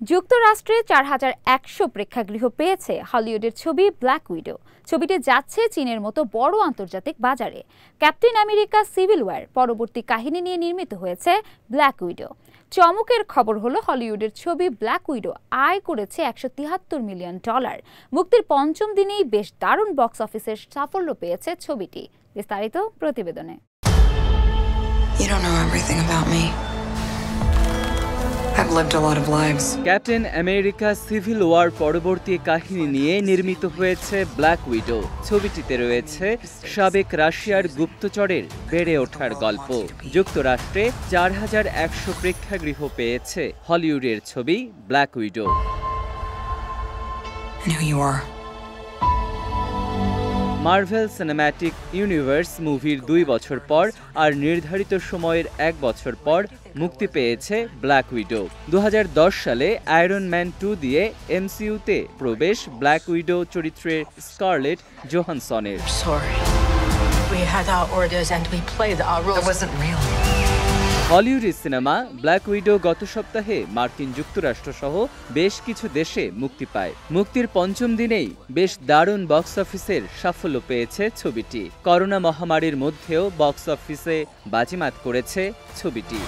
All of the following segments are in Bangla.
যুক্তরাষ্ট্রে চার হাজার একশো প্রেক্ষাগৃহ পেয়েছে হলিউডের ছবি ব্ল্যাক উইডো। ছবিটি যাচ্ছে চীনের মতো বড় আন্তর্জাতিক বাজারে। ক্যাপ্টেন আমেরিকা সিভিল ওয়ার পরবর্তী কাহিনী নিয়ে নির্মিত হয়েছে ব্ল্যাক উইডো। চমকের খবর হলো, হলিউডের ছবি ব্ল্যাক উইডো আয় করেছে একশো তিয়াত্তর মিলিয়ন ডলার। মুক্তির পঞ্চম দিনেই বেশ দারুণ বক্স অফিসের সাফল্য পেয়েছে ছবিটি। বিস্তারিত প্রতিবেদনে। You don't know everything about me. I've lived a lot of lives. Captain America civil war পরবর্তী কাহিনী নিয়ে নির্মিত হয়েছে ব্ল্যাক উইডো। ছবিটিতে রয়েছে সাবেক রাশিয়ার গুপ্তচরের বেড়ে ওঠার গল্প। যুক্তরাষ্ট্রে চার হাজার একশো প্রেক্ষাগৃহ পেয়েছে। হলিউডের ছবি black widow. Marvel cinematic universe মুভির দুই বছর পর আর নির্ধারিত সময়ের এক বছর পর মুক্তি পেয়েছে ব্ল্যাক উইডো দু হাজার দশ সালে আয়রন ম্যান টু দিয়ে এমসিউতে প্রবেশ ব্ল্যাক উইডো চরিত্রের স্কারলেট জোহানসনের Sorry. We had our orders and we played our wasn't real. হলিউডের সিনেমা ব্ল্যাক উইডো গত সপ্তাহে মার্কিন যুক্তরাষ্ট্র সহ বেশ কিছু দেশে মুক্তি পায় মুক্তির পঞ্চম দিনেই বেশ দারুণ বক্স অফিসের সাফল্য পেয়েছে ছবিটি করোনা মহামারীর মধ্যেও বক্স অফিসে বাজিমাত করেছে ছবিটি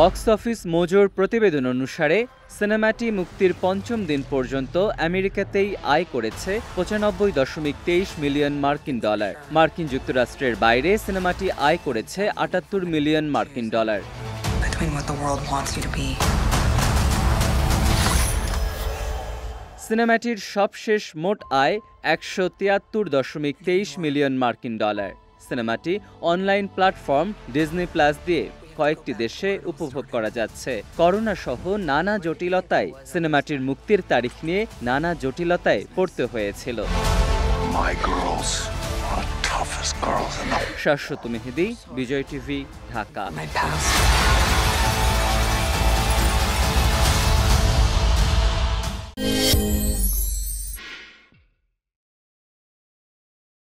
বক্স অফিস মোজোর প্রতিবেদন অনুসারে সিনেমাটি মুক্তির পঞ্চম দিন পর্যন্ত আমেরিকাতেই আয় করেছে পঁচানব্বই দশমিক তেইশ মিলিয়ন মার্কিন ডলার। মার্কিন যুক্তরাষ্ট্রের বাইরে সিনেমাটি আয় করেছে আটাত্তর মিলিয়ন মার্কিন ডলার. সিনেমাটির সবশেষ মোট আয় একশো তিয়াত্তর দশমিক তেইশ মিলিয়ন মার্কিন ডলার। সিনেমাটি অনলাইন প্ল্যাটফর্ম ডিজনি প্লাস দিয়ে কয়েকটি দেশে উপভোগ করা যাচ্ছে। করোনা সহ নানা জটিলতায় সিনেমাটির মুক্তির তারিখ নিয়ে নানা জটিলতায় পড়তে হয়েছিল। শাশ্বত মেহেদি বিজয় টিভি ঢাকা.